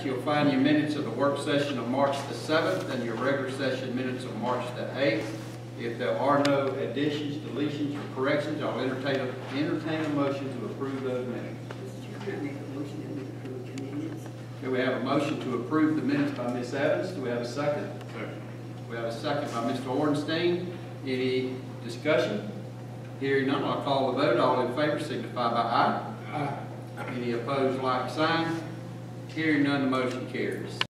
packet, you'll find your minutes of the work session of March the 7th and your regular session minutes of March the 8th. If there are no additions, deletions, or corrections, I'll entertain, a- entertain a motion to approve those minutes. Mr. Chairman, I make a motion that we approve the minutes. Do we have a motion to approve the minutes by Ms. Evans? Do we have a second? Second. We have a second by Mr. Orenstein. Any discussion? Hearing none, I'll call the vote. All in favor signify by aye. Aye. Any opposed, like sign. Hearing none, the motion carries.